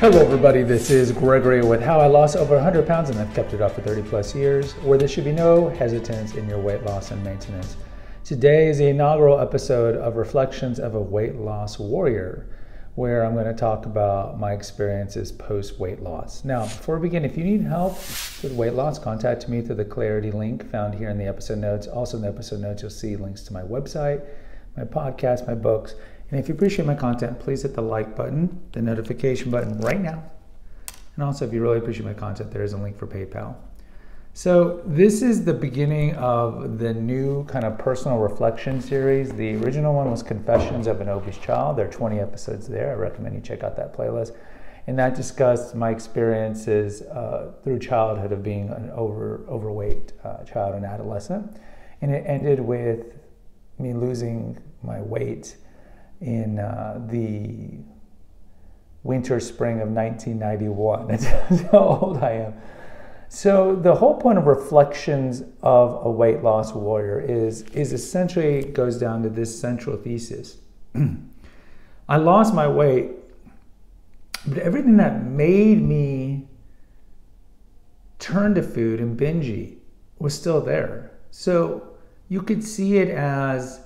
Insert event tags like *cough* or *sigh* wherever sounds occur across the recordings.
Hello, everybody. This is Gregory with How I Lost Over 100 Pounds and I've kept it off for 30 plus years, where there should be no hesitance in your weight loss and maintenance. Today is the inaugural episode of Reflections of a Weight Loss Warrior, where I'm going to talk about my experiences post weight loss. Now, before we begin, if you need help with weight loss, contact me through the Clarity link found here in the episode notes. Also, in the episode notes, you'll see links to my website, my podcast, my books and if you appreciate my content, please hit the like button, the notification button right now. And also, if you really appreciate my content, there is a link for PayPal. So, this is the beginning of the new kind of personal reflection series. The original one was Confessions of an Obese Child. There are 20 episodes there. I recommend you check out that playlist. And that discussed my experiences uh, through childhood of being an over, overweight uh, child and adolescent. And it ended with me losing my weight in uh, the winter spring of 1991. *laughs* That's how old I am. So the whole point of reflections of a weight loss warrior is is essentially goes down to this central thesis. *clears throat* I lost my weight, but everything that made me turn to food and binge eat was still there. So you could see it as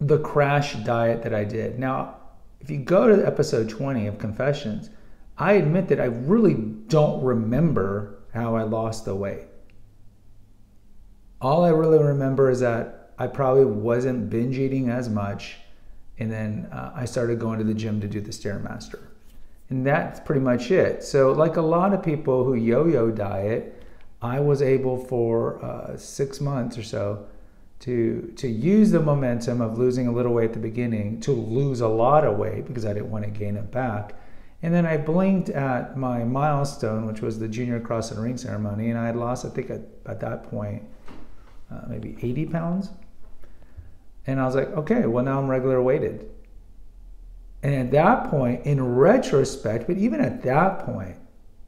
the crash diet that I did. Now, if you go to episode 20 of Confessions, I admit that I really don't remember how I lost the weight. All I really remember is that I probably wasn't binge eating as much, and then uh, I started going to the gym to do the Stairmaster. And that's pretty much it. So, like a lot of people who yo yo diet, I was able for uh, six months or so to to use the momentum of losing a little weight at the beginning to lose a lot of weight because I didn't want to gain it back. And then I blinked at my milestone, which was the junior cross and ring ceremony, and I had lost, I think, at, at that point, uh, maybe 80 pounds. And I was like, okay, well, now I'm regular weighted. And at that point, in retrospect, but even at that point,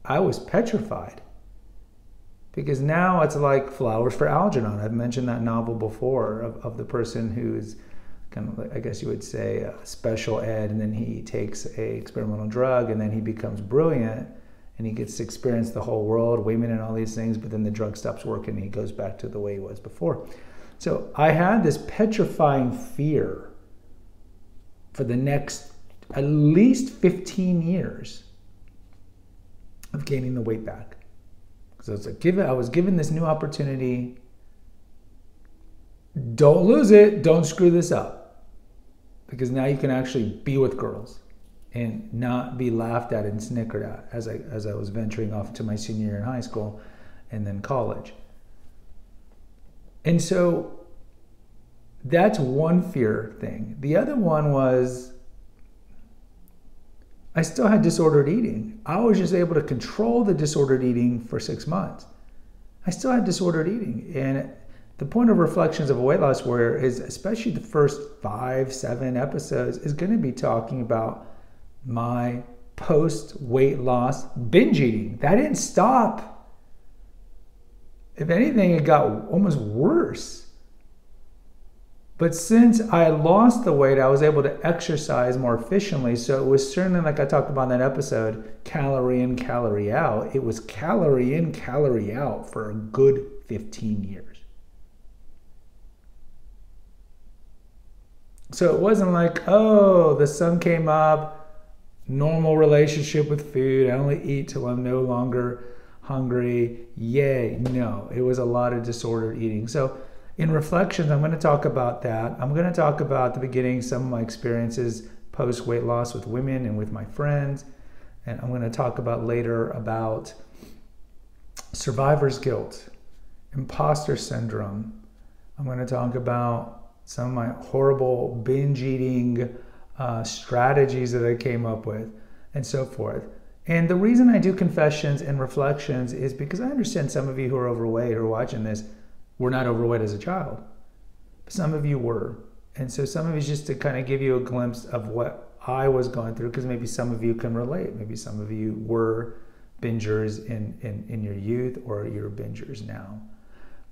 I was petrified because now it's like Flowers for Algernon. I've mentioned that novel before of, of the person who is kind of like, I guess you would say, special ed, and then he takes a experimental drug, and then he becomes brilliant, and he gets to experience the whole world, women, and all these things. But then the drug stops working, and he goes back to the way he was before. So I had this petrifying fear for the next at least 15 years of gaining the weight back. Because it's like, given I was given this new opportunity. Don't lose it. Don't screw this up. Because now you can actually be with girls and not be laughed at and snickered at as I as I was venturing off to my senior year in high school and then college. And so that's one fear thing. The other one was I still had disordered eating. I was just able to control the disordered eating for six months. I still had disordered eating. And the point of reflections of a weight loss warrior is, especially the first five, seven episodes, is going to be talking about my post weight loss binge eating. That didn't stop. If anything, it got almost worse. But since I lost the weight, I was able to exercise more efficiently. So it was certainly, like I talked about in that episode, calorie in, calorie out. It was calorie in, calorie out for a good 15 years. So it wasn't like, oh, the sun came up, normal relationship with food. I only eat till I'm no longer hungry. Yay. No, it was a lot of disordered eating. So in reflections, I'm going to talk about that. I'm going to talk about the beginning, some of my experiences post weight loss with women and with my friends. And I'm going to talk about later about survivor's guilt, imposter syndrome. I'm going to talk about some of my horrible binge eating uh, strategies that I came up with, and so forth. And the reason I do confessions and reflections is because I understand some of you who are overweight are watching this were not overweight as a child. Some of you were. And so some of you just to kind of give you a glimpse of what I was going through, because maybe some of you can relate. Maybe some of you were bingers in, in, in your youth or you're bingers now.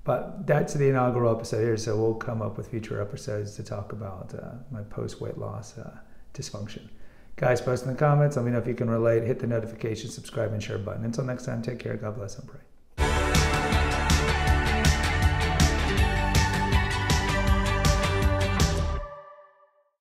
But that's the inaugural episode here, so we'll come up with future episodes to talk about uh, my post weight loss uh, dysfunction. Guys, post in the comments. Let me know if you can relate. Hit the notification, subscribe, and share button. Until next time, take care. God bless and pray.